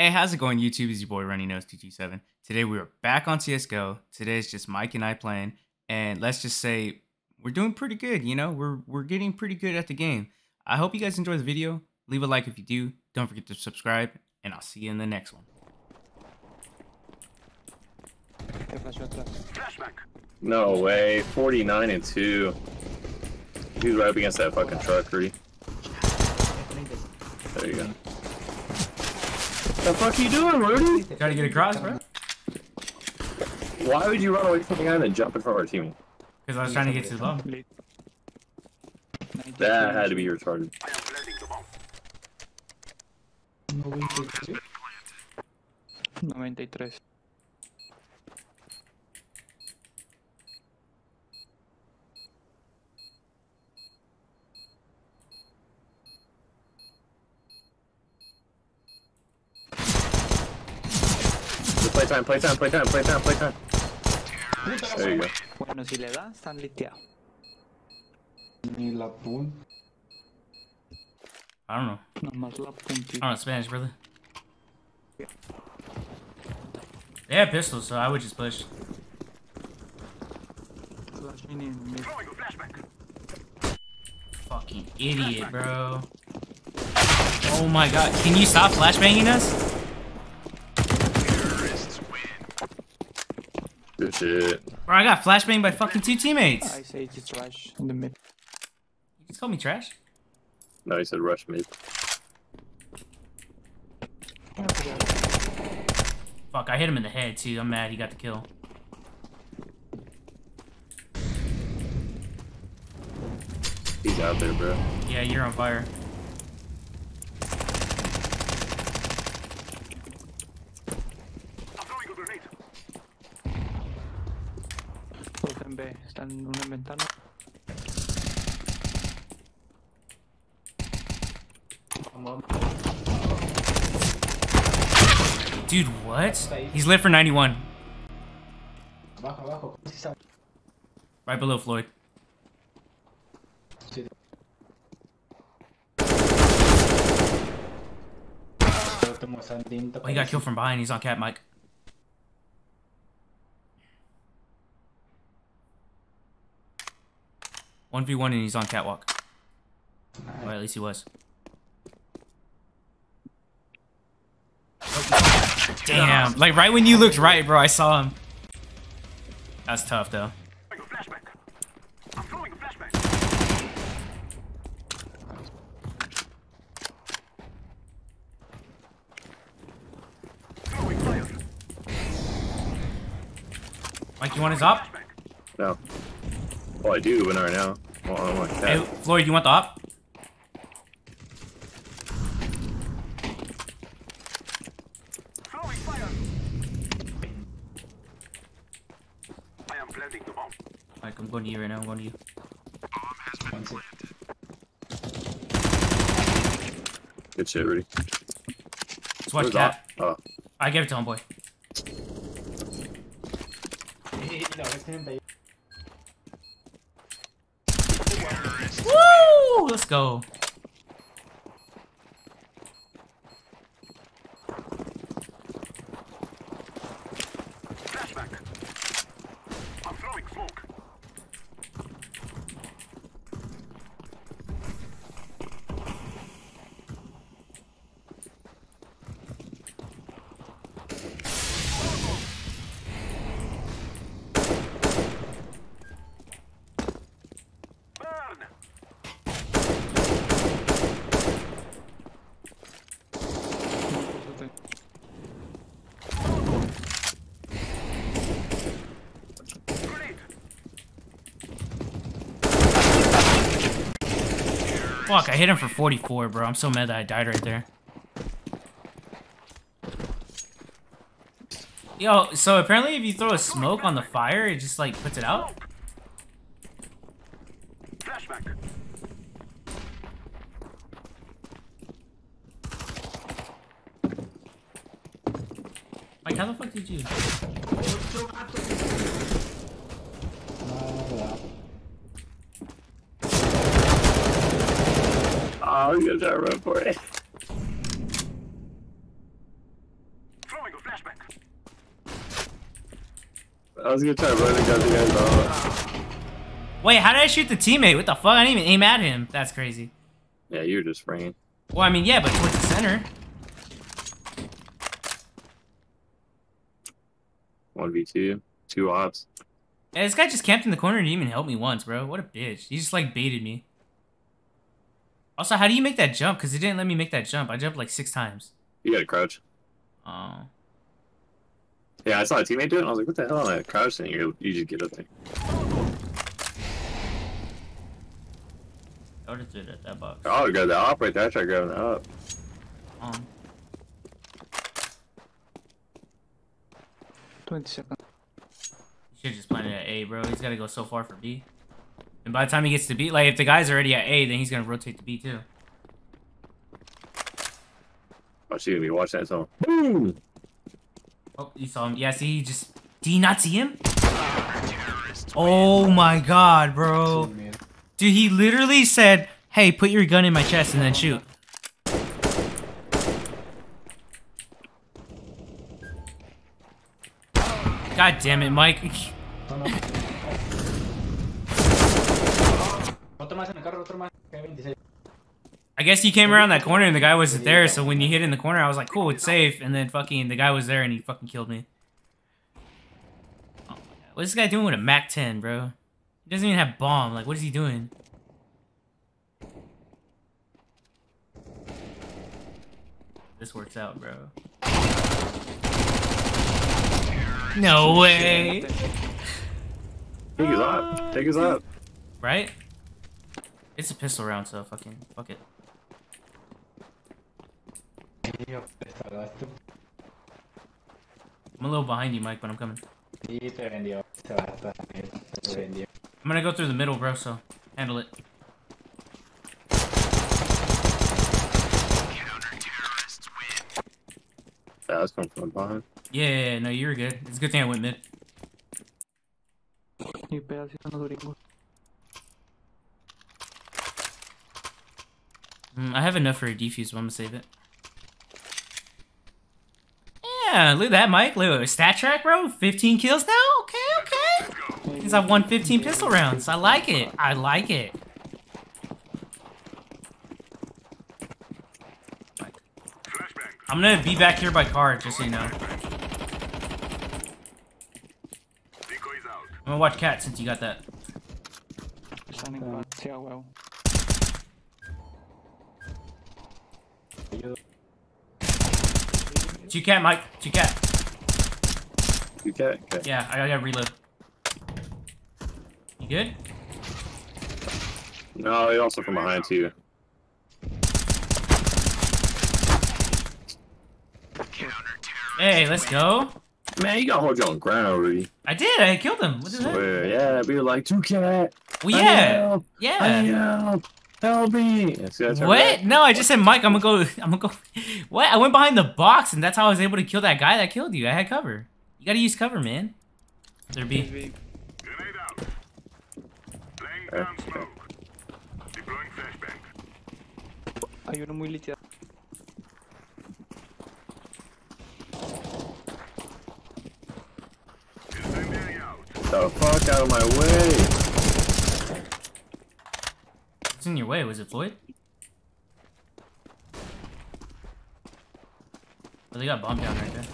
Hey, how's it going, YouTube? It's your boy Runny Nose 227. Today we are back on CS:GO. Today it's just Mike and I playing, and let's just say we're doing pretty good. You know, we're we're getting pretty good at the game. I hope you guys enjoy the video. Leave a like if you do. Don't forget to subscribe, and I'll see you in the next one. No way. 49 and 2. He's right up against that fucking truck, Rudy. There you go. What the fuck are you doing, Rudy? Try to get across, bro. Why would you run away from the guy and then jump in front of our team? Because I was trying to get to the bomb. That had to be retarded. 93. Just playtime, playtime, playtime, playtime, playtime. There you go. Bueno, si le da, están listeados. Ni la pun. I don't know. Nomás la I don't know Spanish, brother. They have pistols, so I would just push. Flashing in mid. Fucking idiot, bro. Oh my god. Can you stop flashbanging us? Shit. Bro, I got flashbanged by fucking two teammates. I say it's trash in the mid. You just called me trash? No, he said rush mid. Fuck, I hit him in the head too. I'm mad he got the kill. He's out there, bro. Yeah, you're on fire. Todos en B. Están en una ventana. Dude, what? He's lit for 91. Abajo, abajo. Sí, sabe. Right below Floyd. Sí. Yo tomo esa tinta Oh, he got killed from behind. He's on cat Mike. One v one and he's on catwalk. Or at least he was. Damn! Like right when you looked right, bro, I saw him. That's tough though. Mike, you want his op? No. Well, I do, but not right now. Well, I'm like Hey, that. Floyd, you want the op? Mike, I'm going to you right now. I'm going to you. One. Good shit, Rudy. Just watch Where's cat. Op? Oh, I gave it to him, boy. No, es 31. Woo! Let's go. Fuck, I hit him for 44, bro. I'm so mad that I died right there. Yo, so apparently if you throw a smoke on the fire, it just like puts it out? Mike, how the fuck did you? Oh, he's gonna try to run for it. Throwing a flashback. I was gonna try to run and got the guy's off. Wait, how did I shoot the teammate? What the fuck? I didn't even aim at him. That's crazy. Yeah, you were just spraying. Well, I mean, yeah, but towards the center. 1v2, two ops. This guy just camped in the corner and didn't even help me once, bro. What a bitch. He just, like, baited me. Also, how do you make that jump? Because it didn't let me make that jump. I jumped like six times. You gotta crouch. Oh. Yeah, I saw a teammate do it. and I was like, "What the hell?" And I crouched, and you you just get up there. I would have threw it at that box. Oh, got the op right there. I tried grabbing the up. Um, 20 seconds. you should just planted at A, bro. He's got to go so far for B. And by the time he gets to B, like if the guy's already at A, then he's gonna rotate to B too. Oh, she gonna that song. Boom. Oh, you saw him. Yeah, see, he just. Did you not see him? Oh my god, bro. Man. Dude, he literally said, hey, put your gun in my chest and then shoot. God damn it, Mike. No, no. Otro más en el carro, otro más. K26. I guess you came around that corner and the guy wasn't there, so when you hit in the corner, I was like, cool, it's safe. And then fucking the guy was there and he fucking killed me. Oh my God. What's this guy doing with a MAC 10, bro? He doesn't even have bomb. Like, what is he doing? This works out, bro. No way. Take his up. Take his up. Right? It's a pistol round, so fucking fuck it. Tío, te salvaste. I'm a little behind you, Mike, but I'm coming. Sí, te vendió. Se va a estar bien. Te vendió. I'm gonna go through the middle, bro, so handle it. Yeah, that's coming from behind. Yeah, yeah, yeah, no, you were good. It's a good thing I went mid. Ni pedacito no gringos. Mm, I have enough for a defuse, but I'm gonna save it. Yeah, look at that, Mike. Look at StatTrak, bro. 15 kills now? Okay, okay. Means I've won 15 pistol rounds. I like it. I like it. I'm gonna be back here by car, just so you know. I'm gonna watch cat since you got that. Two cat, Mike. Two cat. Two cat. Okay. Yeah, I gotta reload. You good? No, he also from behind too. Hey, let's go. Man, you gotta hold your own ground already. I did. I killed him. What is that? Yeah, we were like, two cat. Well, yeah. Yeah help, help me. Yeah, see, that's her What? back. No, I just said Mike. I'm gonna go. I'm gonna go. What? I went behind the box, and that's how I was able to kill that guy that killed you. I had cover. You gotta use cover, man. There be. Big. Eh. Okay. Hay uno muy liteado. The fuck out of my way. What's in your way? Was it Floyd? Oh, they got bomb down right there.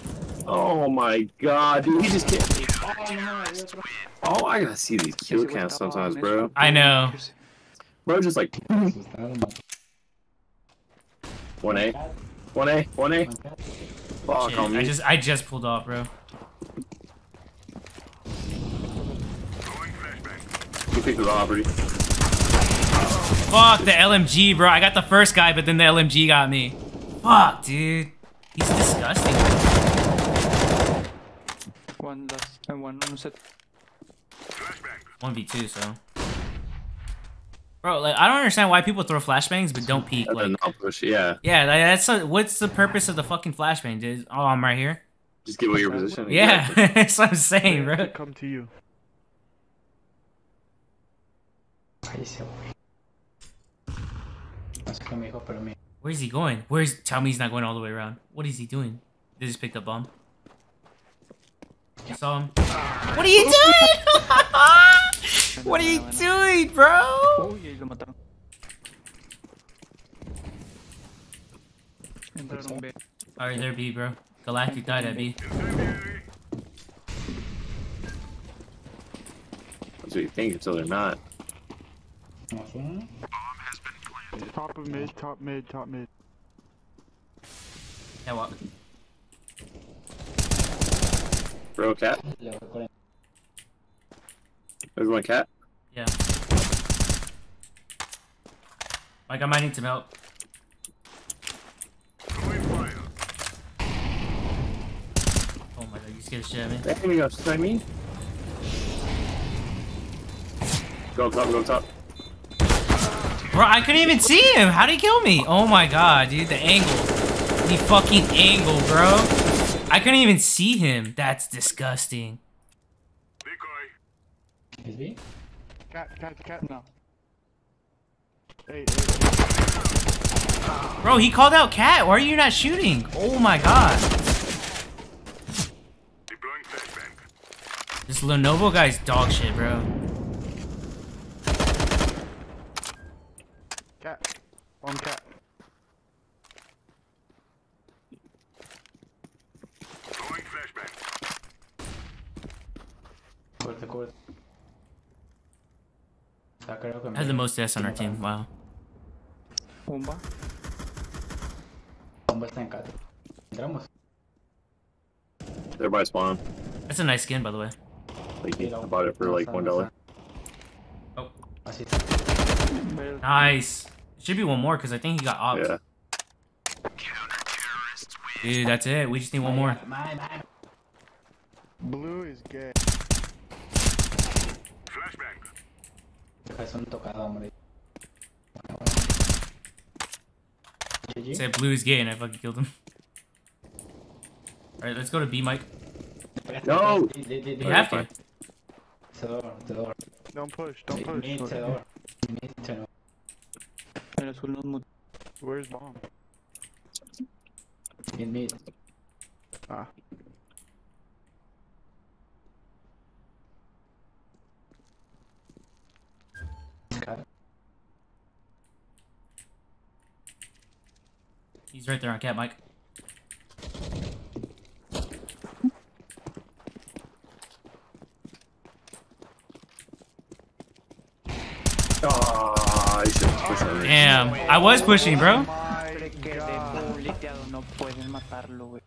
Oh my god, dude, he just can't. Oh, no, hay otro. Oh, I gotta see these kill Ese güey cams sometimes, bro. I know. Bro, just like Asustado, one A, one A, one A. Fuck Shit, on me. I just, I just pulled off, bro. You picked it off, already. Fuck the LMG, bro. I got the first guy, but then the LMG got me. Fuck, dude. He's disgusting. One last. And one on set. 1v2, so. Bro, like, I don't understand why people throw flashbangs but don't peek. Like, I'll push. Yeah, yeah, like, that's a, what's the purpose of the fucking flashbang, dude? Oh, I'm right here. just give away your position. Yeah, that's what I'm saying, bro. come to you. Where's he going? Where's? Tell me he's not going all the way around. What is he doing? They just picked up bomb. I saw him. What are you doing? what are you doing, bro? Uy, ahí lo mataron. Entraron B. Alright, there B, bro. Galactic died at B. That's what you think until they're not. Vamos uno. Top of mid, top mid, top mid. Yeah, what? Bro, cat. Le voy 40. There's one cat. Yeah. Like, I might need some help. Oh my god, you scared the shit out of me. There you go, see what Go top, go top. Bro, I couldn't even see him. How'd he kill me? Oh my god, dude, the angle. The fucking angle, bro. I couldn't even see him. That's disgusting. ¿Es B? Cat, cat, cat. No. Hey, hey. Bro, he called out cat. Why are you not shooting? Oh my god. This Lenovo guy's dog shit, bro. Cat. One cat. Corte, corte. Está creo que I had the most deaths on our team. Wow. Bomba. Bomba está en cat. Entramos. They're by spawn. That's a nice skin, by the way. Like, I bought it for like one dollar. Oh, Así. B. Should be one more because I think he got ops. Yeah. Dude, that's it. We just need one more. My, my. Blue is gay. Es un tocado, hombre. Bueno, bueno. GG. Said blue is gay and I fucking killed him. Alright, let's go to B, Mike. No. We have to. Cedor, cedor. Don't push, don't push. Okay. Cedor. Mid, cedor. El azul. Where's bomb? Mid, mid. Ah. Cat. He's right there on cat, Mike. Ah, Damn, I was pushing, bro. My Que God. de bulleteado no pueden matarlo, güey.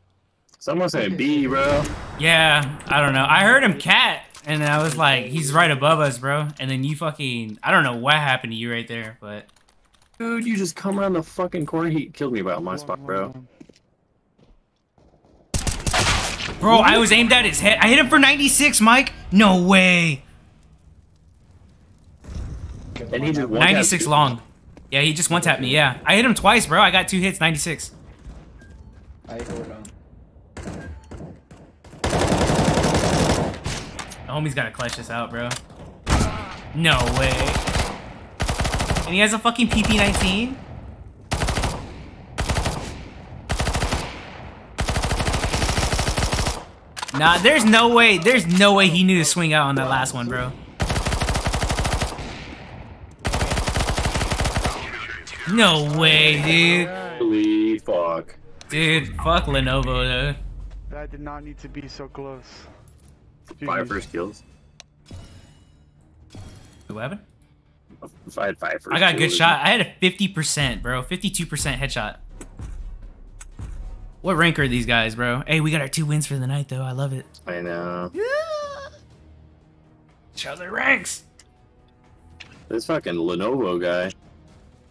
Someone said B, bro. Yeah, I don't know. I heard him cat, and I was like, he's right above us, bro. And then you fucking, I don't know what happened to you right there, but Dude, you just come around the fucking corner. He killed me about my spot, bro. bro, I was aimed at his head. I hit him for 96, Mike. No way. And he just 96 long. Yeah, he just one tapped me. Yeah, I hit him twice, bro. I got two hits, 96. Ahí, cabrón. The homie's gotta clutch this out, bro. No way. And he has a fucking PP19? Nah, there's no way. There's no way he knew to swing out on that last one, bro. No way, dude. Holy fuck. Dude, fuck Lenovo, though. That did not need to be so close. Five GG. kills. What happened? If I had five first I got a good shot. I had a 50%, bro. 52% headshot. What rank are these guys, bro? Hey, we got our two wins for the night, though. I love it. I know. Show their ranks. This fucking Lenovo guy.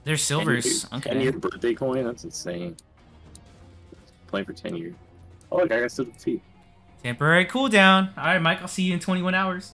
They're silvers. 10 Okay. year birthday coin? That's insane. Playing for 10 years. Oh, look, I got still feet. Temporary cooldown. All right, Mike. I'll see you in 21 hours.